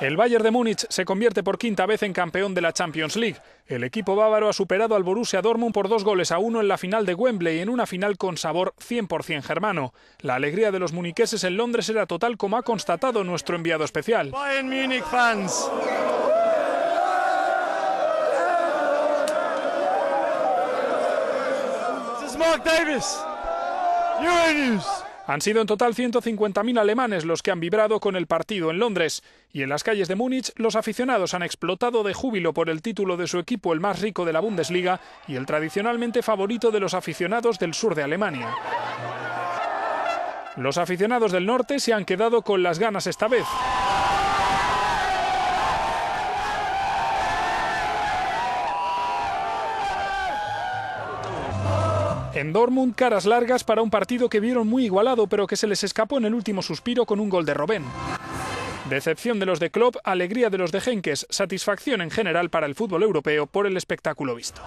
El Bayern de Múnich se convierte por quinta vez en campeón de la Champions League. El equipo bávaro ha superado al Borussia Dortmund por dos goles a uno en la final de Wembley, en una final con sabor 100% germano. La alegría de los muniqueses en Londres era total, como ha constatado nuestro enviado especial. Bayern Munich fans. This is Mark Davis. Euronews. Han sido en total 150.000 alemanes los que han vibrado con el partido en Londres. Y en las calles de Múnich, los aficionados han explotado de júbilo por el título de su equipo, el más rico de la Bundesliga y el tradicionalmente favorito de los aficionados del sur de Alemania. Los aficionados del norte se han quedado con las ganas esta vez. En Dortmund, caras largas para un partido que vieron muy igualado, pero que se les escapó en el último suspiro con un gol de Robben. Decepción de los de Klopp, alegría de los de Henkes, satisfacción en general para el fútbol europeo por el espectáculo visto.